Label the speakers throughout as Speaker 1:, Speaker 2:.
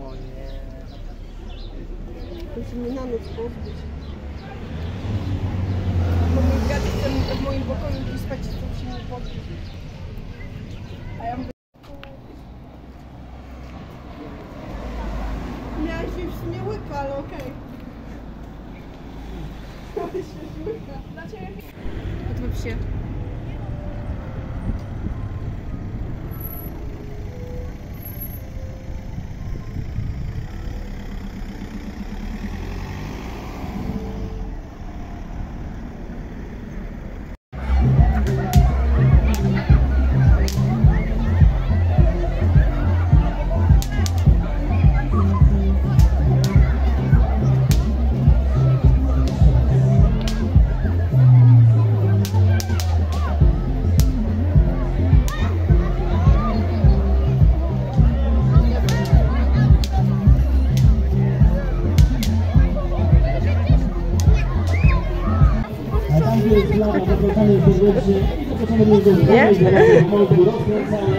Speaker 1: O nie.
Speaker 2: Musimy na noc pozbyć. Bo mój dziadek chce w moim pokoju gdzieś spać, to się nie pozbyć. A ja mówię... Miałaś wziąć w sumie łyka, ale okej. Ciebie...
Speaker 3: Odwróć się.
Speaker 4: Rozkręcamy.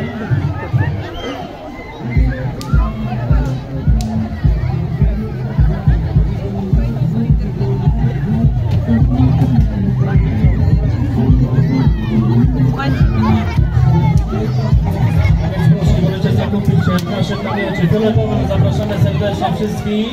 Speaker 4: Proszę, pamięci fioletowe. Zapraszamy serdecznie wszystkich.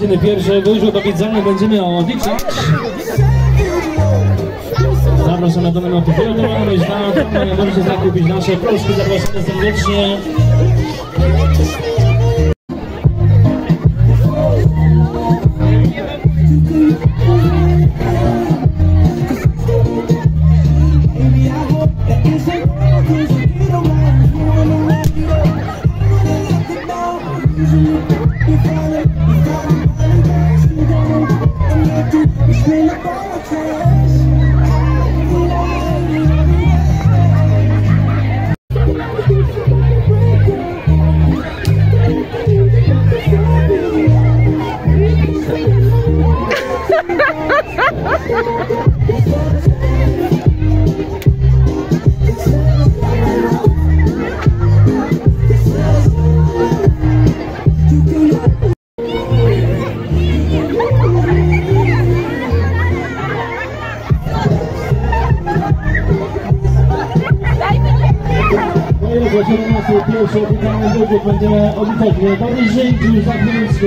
Speaker 4: Już za pół godziny pierwsze wyjrzą do widzenia. Będziemy odliczać. Zapraszamy do namiotu fioletowanego, myślałem, możecie zakupić nasze proszki, zapraszamy serdecznie. No i ogłoszono nas pierwsze oficjalne wybuch. Będziemy odliczać dzień, już za chwileczkę.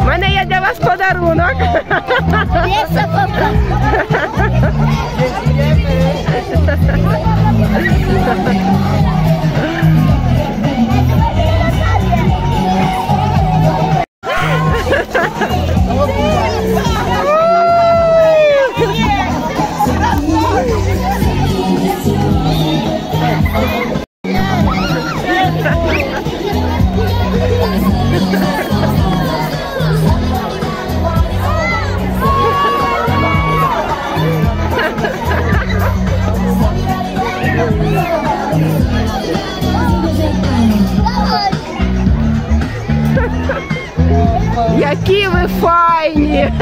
Speaker 2: У мене є для вас подарунок.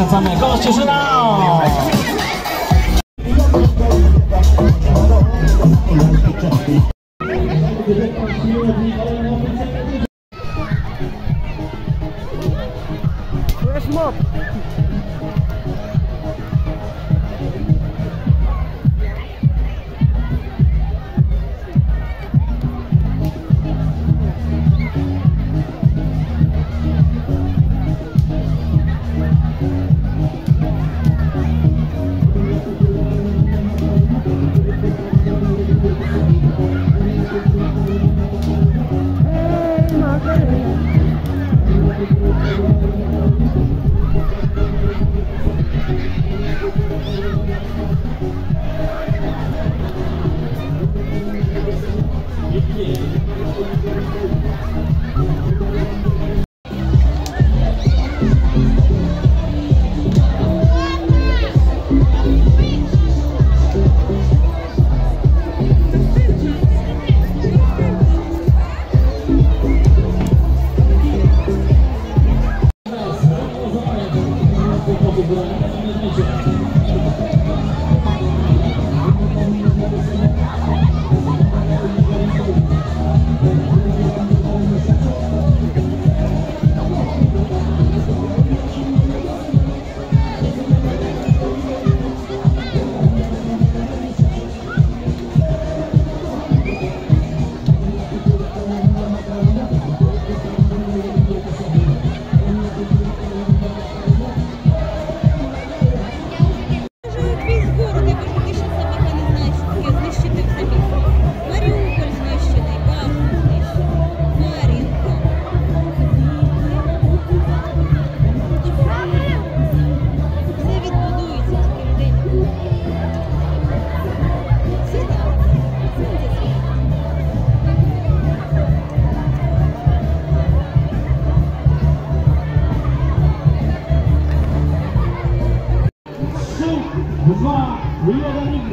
Speaker 1: 在上面
Speaker 4: 恭喜收到 Thank you.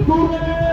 Speaker 4: Turner!